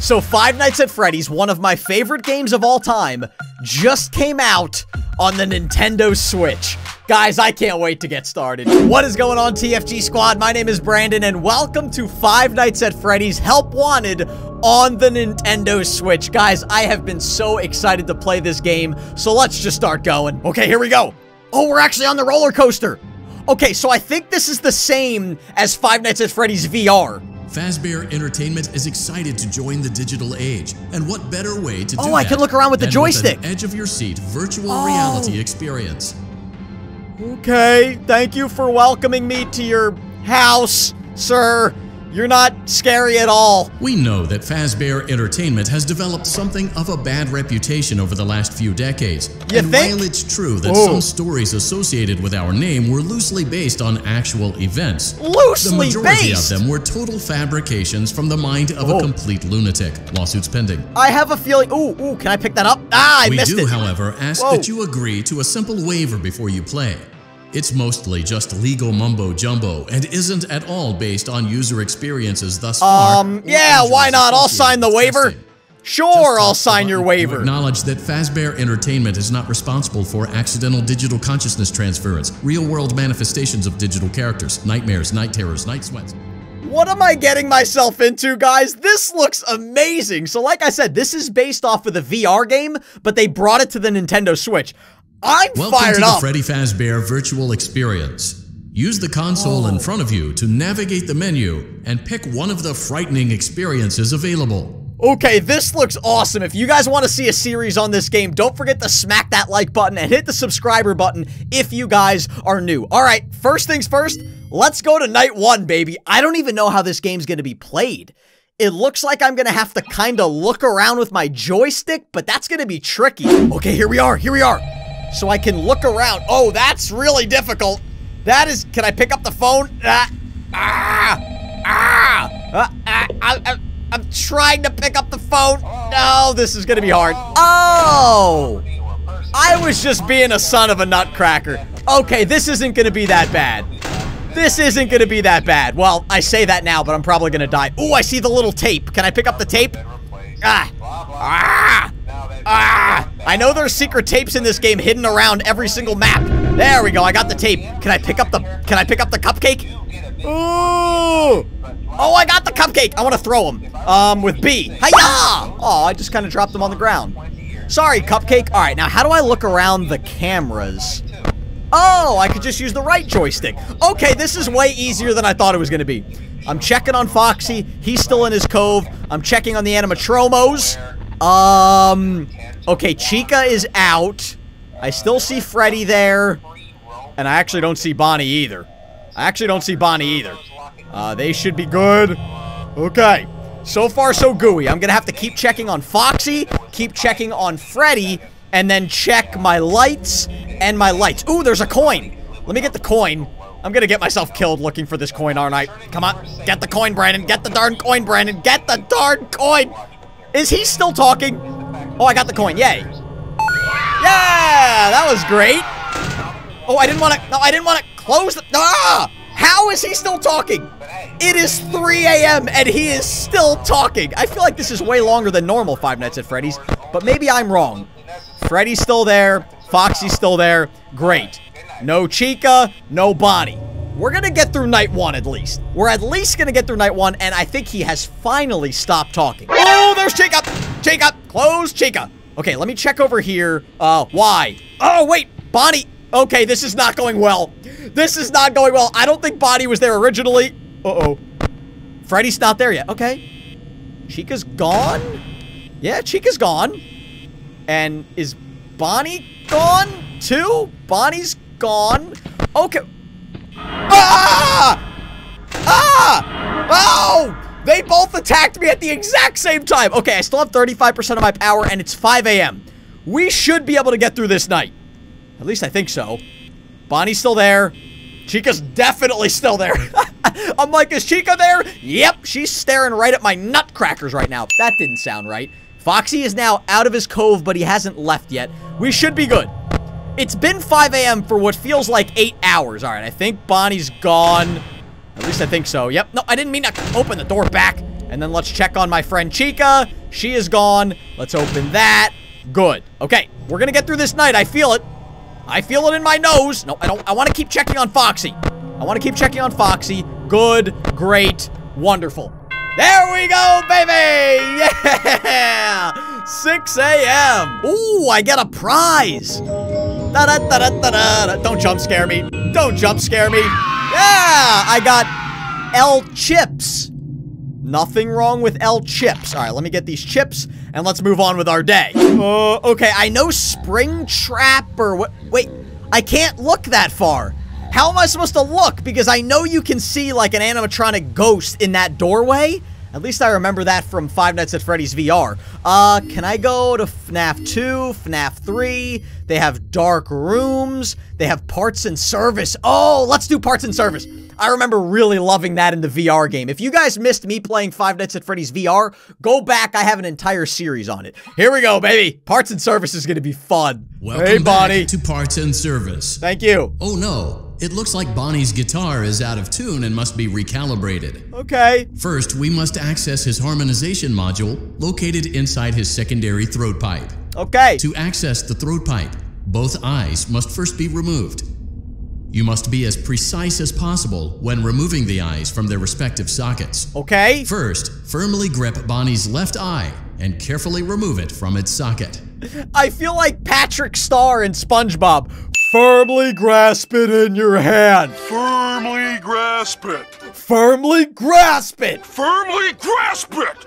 So Five Nights at Freddy's, one of my favorite games of all time, just came out on the Nintendo Switch. Guys, I can't wait to get started. What is going on, TFG Squad? My name is Brandon, and welcome to Five Nights at Freddy's Help Wanted on the Nintendo Switch. Guys, I have been so excited to play this game, so let's just start going. Okay, here we go. Oh, we're actually on the roller coaster. Okay, so I think this is the same as Five Nights at Freddy's VR. Fazbear Entertainment is excited to join the digital age, and what better way to oh, do Oh, I that can look around with the joystick. an edge-of-your-seat virtual Oh. reality experience. Okay, thank you for welcoming me to your house, sir. You're not scary at all. We know that Fazbear Entertainment has developed something of a bad reputation over the last few decades. You and think? while it's true that Ooh. some stories associated with our name were loosely based on actual events, loosely the majority based. of them were total fabrications from the mind of Oh. a complete lunatic. Lawsuits pending. I have a feeling. Ooh, ooh, can I pick that up? Ah, I we missed do, it. however, ask Whoa. that you agree to a simple waiver before you play. It's mostly just legal mumbo jumbo and isn't at all based on user experiences thus far. Um, yeah, why not? I'll sign the waiver. testing. Sure, I'll sign your waiver. Acknowledge that Fazbear Entertainment is not responsible for accidental digital consciousness transference, real-world manifestations of digital characters, nightmares, night terrors, night sweats. What am I getting myself into, guys? This looks amazing. So, like I said, this is based off of the VR game, but they brought it to the Nintendo Switch. I'm Welcome fired to the. Freddy Fazbear Virtual Experience. Use the console in oh. front of you to navigate the menu and pick one of the frightening experiences available. Okay, this looks awesome. If you guys want to see a series on this game, don't forget to smack that like button and hit the subscriber button if you guys are new. All right, first things first, let's go to night one, baby. I don't even know how this game's going to be played. It looks like I'm going to have to kind of look around with my joystick, but that's going to be tricky. Okay, here we are. Here we are. So I can look around. Oh, that's really difficult. That is, can I pick up the phone? Ah, ah, ah, ah, ah. I'm trying to pick up the phone. No, this is gonna be hard. Oh! I was just being a son of a nutcracker. Okay, this isn't gonna be that bad. This isn't gonna be that bad. Well, I say that now, but I'm probably gonna die. Ooh, I see the little tape. Can I pick up the tape? Ah! Ah! Ah! I know there's secret tapes in this game hidden around every single map. There we go. I got the tape. Can I pick up the Can I pick up the cupcake? Ooh! Oh, I got the cupcake. I want to throw him. Um, with B. Hiya! Oh, I just kind of dropped him on the ground. Sorry, cupcake. All right, now how do I look around the cameras? Oh, I could just use the right joystick. Okay, this is way easier than I thought it was going to be. I'm checking on Foxy. He's still in his cove. I'm checking on the animatromos. Um, okay, Chica is out. I still see Freddy there. And I actually don't see Bonnie either. I actually don't see Bonnie either. Uh, they should be good. Okay. So far, so gooey. I'm gonna have to keep checking on Foxy, keep checking on Freddy, and then check my lights and my lights. Ooh, there's a coin. Let me get the coin. I'm gonna get myself killed looking for this coin, aren't I? Come on. Get the coin, Brandon. Get the darn coin, Brandon. Get the darn coin. Is he still talking? Oh, I got the coin. Yay. Yeah, that was great. Oh, I didn't want to. No, I didn't want to close the. Ah! How is he still talking? It is 3 a.m. and he is still talking. I feel like this is way longer than normal Five Nights at Freddy's, but maybe I'm wrong. Freddy's still there. Foxy's still there. Great. No Chica, no Bonnie. We're gonna get through night one at least. We're at least gonna get through night one, and I think he has finally stopped talking. Oh, there's Chica! Chica! Close Chica! Okay, let me check over here. Uh, why? Oh, wait! Bonnie! Okay, this is not going well. This is not going well. I don't think Bonnie was there originally. Uh-oh. Freddy's not there yet. Okay. Chica's gone? Yeah, Chica's gone. And is Bonnie gone too? Bonnie's gone. Okay. Ah! Ah! Oh! They both attacked me at the exact same time. Okay, I still have 35% of my power, and it's 5 a.m. We should be able to get through this night. At least I think so. Bonnie's still there. Chica's definitely still there. I'm like, is Chica there? Yep, she's staring right at my nutcrackers right now. That didn't sound right. Foxy is now out of his cove, but he hasn't left yet. We should be good. It's been 5 a.m. for what feels like 8 hours. All right, I think Bonnie's gone. At least I think so. Yep. No, I didn't mean to open the door back. And then let's check on my friend Chica. She is gone. Let's open that. Good. Okay, we're gonna get through this night. I feel it. I feel it in my nose. No, I don't. I want to keep checking on Foxy. I want to keep checking on Foxy. Good, great, wonderful. There we go, baby! Yeah! 6 a.m. Ooh, I get a prize. Da -da -da -da -da -da. Don't jump scare me. Don't jump scare me. Yeah, I got L chips. Nothing wrong with L chips. All right, let me get these chips and let's move on with our day. Uh, okay, I know Springtrap or what. Wait, I can't look that far. How am I supposed to look? Because I know you can see like an animatronic ghost in that doorway. At least I remember that from Five Nights at Freddy's VR. Uh, can I go to FNAF 2, FNAF 3? They have dark rooms. They have parts and service. Oh, let's do parts and service. I remember really loving that in the VR game. If you guys missed me playing Five Nights at Freddy's VR, go back. I have an entire series on it. Here we go, baby. Parts and service is going to be fun. Welcome hey, Bonnie. back to Parts and Service. Thank you. Oh no, it looks like Bonnie's guitar is out of tune and must be recalibrated. Okay. First, we must access his harmonization module located inside his secondary throat pipe. Okay. To access the throat pipe, both eyes must first be removed. You must be as precise as possible when removing the eyes from their respective sockets. Okay. First, firmly grip Bonnie's left eye and carefully remove it from its socket. I feel like Patrick Star in SpongeBob. Firmly grasp it in your hand. Firmly grasp it. Firmly grasp it. Firmly grasp it.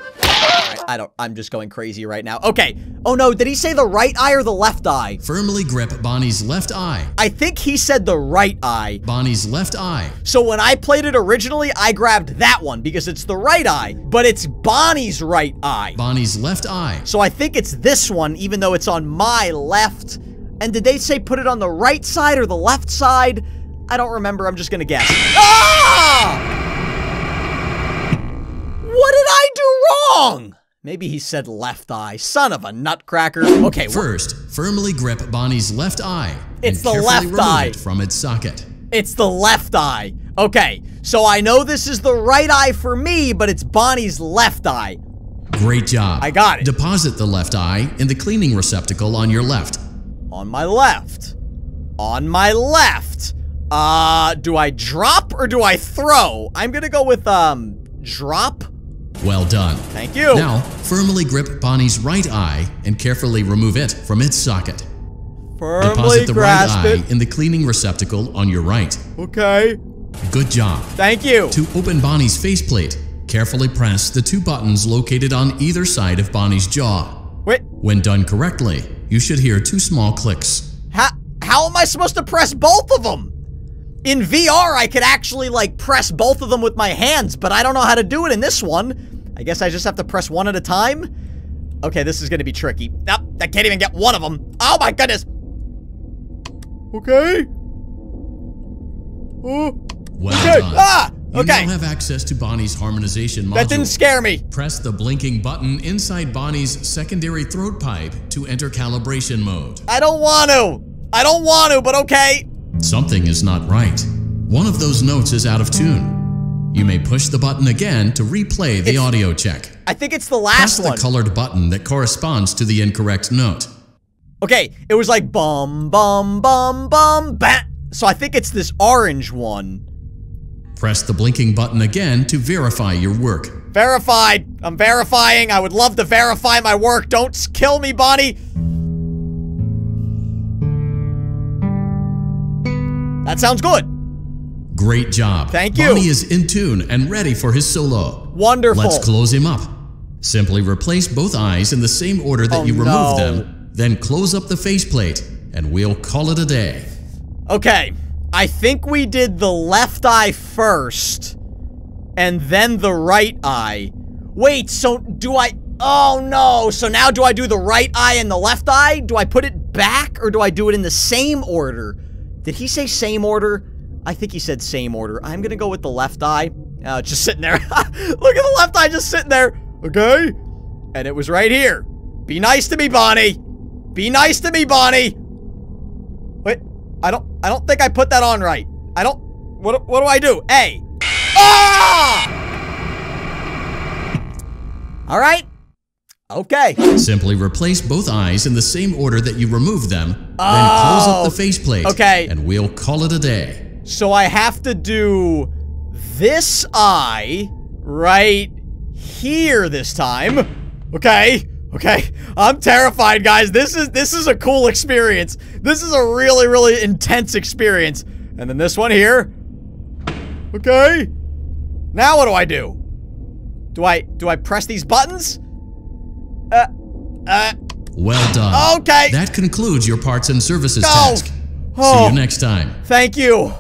I don't, I'm just going crazy right now. Okay. Oh no, did he say the right eye or the left eye? Firmly grip Bonnie's left eye. I think he said the right eye. Bonnie's left eye. So when I played it originally, I grabbed that one because it's the right eye, but it's Bonnie's right eye. Bonnie's left eye. So I think it's this one, even though it's on my left. And did they say put it on the right side or the left side? I don't remember. I'm just gonna guess. Ah! What did I do wrong? Maybe he said left eye. Son of a nutcracker. Okay, First, firmly grip Bonnie's left eye. It's the left eye. it from its socket. it's the left eye. Okay, so I know this is the right eye for me, but it's Bonnie's left eye. Great job. I got it. Deposit the left eye in the cleaning receptacle on your left. On my left. On my left. Uh, do I drop or do I throw? I'm gonna go with, um, drop. Well done. Thank you. Now, firmly grip Bonnie's right eye and carefully remove it from its socket. Firmly Deposit the grasp right eye it. in the cleaning receptacle on your right. Okay. Good job. Thank you. To open Bonnie's faceplate, carefully press the two buttons located on either side of Bonnie's jaw. Wait, When done correctly, you should hear two small clicks. how, how am I supposed to press both of them? In VR, I could actually, like, press both of them with my hands, but I don't know how to do it in this one. I guess I just have to press one at a time? Okay, this is gonna be tricky. Nope, I can't even get one of them. Oh my goodness. Okay. Oh, Well okay. done. Ah! You Okay. now have access to Bonnie's harmonization module. That didn't scare me. Press the blinking button inside Bonnie's secondary throat pipe to enter calibration mode. I don't want to. I don't want to, but okay. Something is not right. One of those notes is out of tune. You may push the button again to replay the It's- audio check. I think it's the last Press last the colored button that corresponds to the incorrect note. Okay, it was like bum, bum, bum, bum, bat. So I think it's this orange one. Press the blinking button again to verify your work. Verified. I'm verifying. I would love to verify my work. Don't kill me, Bonnie. That sounds good. Great job. Thank you. Bonnie is in tune and ready for his solo. Wonderful. Let's close him up. Simply replace both eyes in the same order that Oh, you removed no. them, then close up the faceplate, and we'll call it a day. Okay, I think we did the left eye first, and then the right eye. Wait, so do I... Oh no, so now do I do the right eye and the left eye? Do I put it back, or do I do it in the same order? Did he say same order? I think he said same order. I'm gonna go with the left eye. Uh, just sitting there. Look at the left eye just sitting there. Okay. And it was right here. Be nice to me, Bonnie. Be nice to me, Bonnie. I don't I don't think I put that on right. I don't what what do I do? A. Ah! All right. Okay. Simply replace both eyes in the same order that you removed them, then close up the faceplate. Oh, okay. And we'll call it a day. So I have to do this eye right here this time. Okay. Okay. I'm terrified, guys. This is this is a cool experience. This is a really really intense experience. And then this one here. Okay. Now what do I do? Do I do I press these buttons? Uh uh Well done. Okay. That concludes your parts and services No. task. See Oh. you next time. Thank you.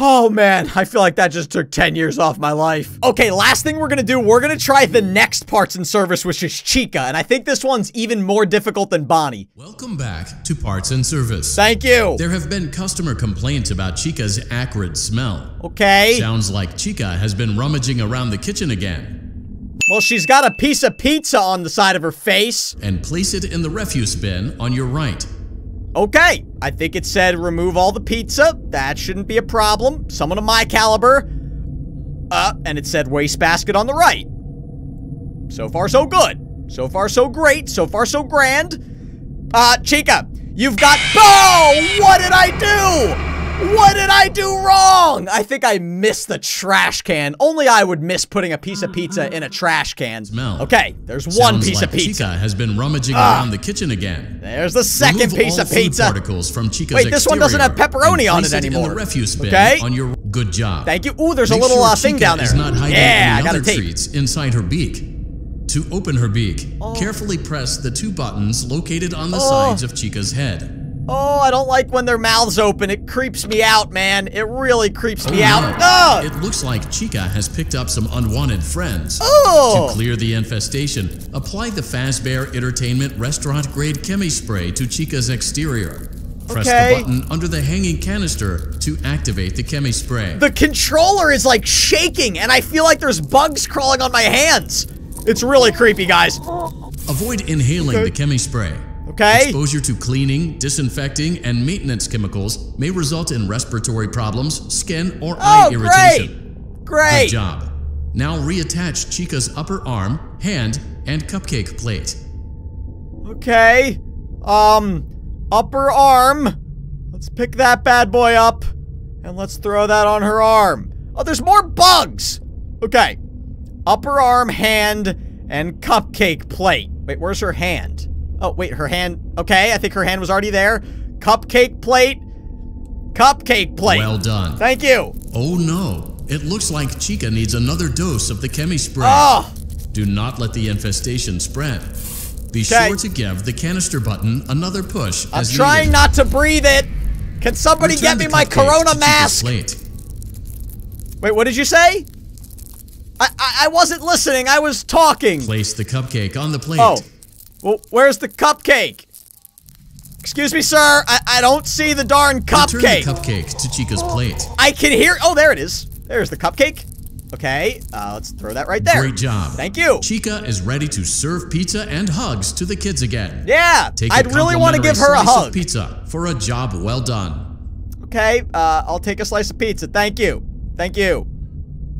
Oh man, I feel like that just took 10 years off my life. Okay, last thing we're gonna do, we're gonna try the next parts and service, which is Chica, and I think this one's even more difficult than Bonnie. Welcome back to Parts and Service. Thank you. There have been customer complaints about Chica's acrid smell. Okay. Sounds like Chica has been rummaging around the kitchen again. Well, she's got a piece of pizza on the side of her face. And place it in the refuse bin on your right. Okay, I think it said remove all the pizza. That shouldn't be a problem. Someone of my caliber. Uh, and it said wastebasket on the right. So far, so good. So far, so great. So far, so grand. Uh, Chica, you've got- Oh! What did I do? What did I do wrong? I think I missed the trash can. Only I would miss putting a piece of pizza in a trash can. Smell. Okay, there's one piece like of pizza. Chica has been rummaging around the kitchen again. There's the second Remove piece of pizza. particles from Chica's Wait, this one doesn't have pepperoni on it In anymore. the refuse bin Okay. on your good job. Thank you. Ooh, there's a little sure uh, thing Chica down there. Not hiding yeah, any I got other treats inside her beak. To open her beak, Oh. carefully press the two buttons located on the Oh. sides of Chica's head. Oh, I don't like when their mouths open. It creeps me out, man. It really creeps me Oh, out. no. Ugh! It looks like Chica has picked up some unwanted friends. Oh! To clear the infestation, apply the Fazbear Entertainment restaurant grade chemi spray to Chica's exterior. Press Okay. the button under the hanging canister to activate the chemi spray. The controller is like shaking, and I feel like there's bugs crawling on my hands. It's really creepy, guys. Avoid inhaling the chemi spray. Okay? Exposure to cleaning, disinfecting, and maintenance chemicals may result in respiratory problems, skin, or eye Oh, irritation. great! Great! Good job. Now reattach Chica's upper arm, hand, and cupcake plate. Okay. Um, upper arm. Let's pick that bad boy up, and let's throw that on her arm. Oh, there's more bugs! Okay. Upper arm, hand, and cupcake plate. Wait, where's her hand? Oh, wait, her hand. Okay, I think her hand was already there. Cupcake plate. Cupcake plate. Well done. Thank you. Oh no, it looks like Chica needs another dose of the chemi spray. Oh, Do not let the infestation spread. Be Okay. sure to give the canister button another push I'm trying needed. not to breathe it. Can somebody Return get me my corona mask? Plate. Wait, what did you say? I, I I wasn't listening. I was talking. Place the cupcake on the plate. Oh, well, where's the cupcake? Excuse me, sir. I, I don't see the darn Return cupcake. the cupcake to Chica's plate. I can hear. Oh, there it is. There's the cupcake. Okay, uh, let's throw that right there. Great job. Thank you. Chica is ready to serve pizza and hugs to the kids again. Yeah, Take a I'd really want to give her a hug. pizza for a job well done. Okay, uh, I'll take a slice of pizza. Thank you. Thank you.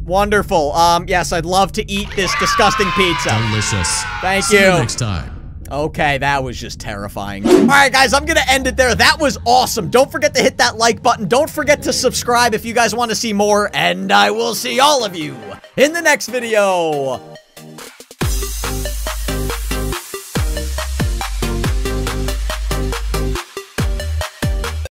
Wonderful. Um, yes, I'd love to eat this disgusting pizza. Delicious. Thank See you. next time. Okay, that was just terrifying. All right, guys, I'm gonna end it there. That was awesome. Don't forget to hit that like button. Don't forget to subscribe if you guys want to see more, and I will see all of you in the next video.